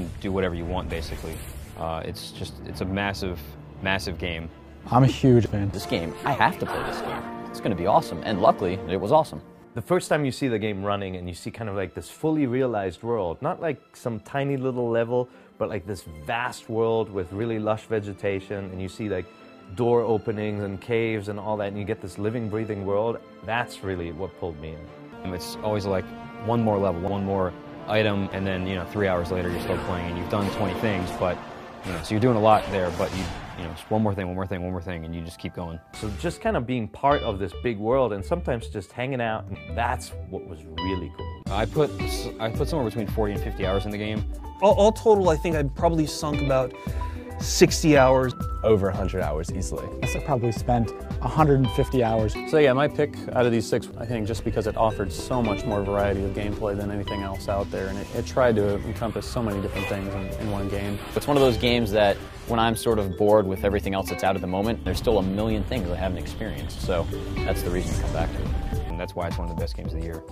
can do whatever you want basically. Uh, it's just it's a massive, massive game. I'm a huge fan. Of this game, I have to play this game. It's going to be awesome, and luckily, it was awesome. The first time you see the game running and you see kind of like this fully realized world, not like some tiny little level, but like this vast world with really lush vegetation, and you see like door openings and caves and all that, and you get this living, breathing world, that's really what pulled me in. It's always like one more level, one more item, and then you know three hours later you're still playing and you've done 20 things, but you know so you're doing a lot there, but you you know just one more thing, one more thing, one more thing, and you just keep going. So just kind of being part of this big world and sometimes just hanging out, and that's what was really cool. I put I put somewhere between 40 and 50 hours in the game. All, all total, I think I probably sunk about 60 hours. Over 100 hours easily. I probably spent 150 hours. So yeah, my pick out of these six, I think just because it offered so much more variety of gameplay than anything else out there, and it, it tried to encompass so many different things in, in one game. It's one of those games that when I'm sort of bored with everything else that's out at the moment, there's still a million things I haven't experienced. So that's the reason to come back to it. And that's why it's one of the best games of the year.